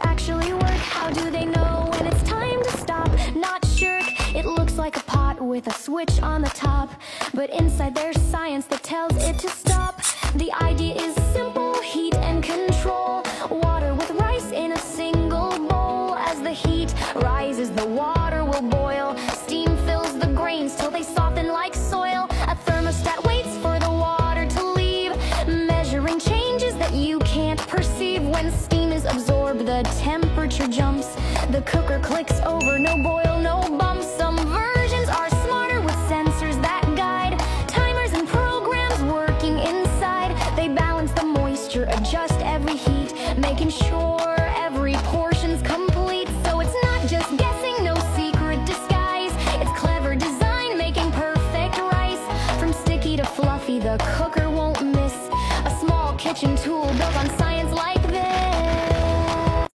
actually work? How do they know when it's time to stop? Not sure. It looks like a pot with a switch on the top. But inside there's science that tells it to stop. The idea is simple, heat and control. Water with rice in a single bowl. As the heat rises, the water will boil. Steam fills the grains till they soften like soil. A thermostat waits for the water to leave. Measuring changes that you can't perceive. When steam is absorbed, temperature jumps. The cooker clicks over, no boil, no bumps. Some versions are smarter with sensors that guide. Timers and programs working inside. They balance the moisture, adjust every heat, making sure every portion's complete. So it's not just guessing, no secret disguise. It's clever design, making perfect rice. From sticky to fluffy, the cooker won't miss. A small kitchen tool built on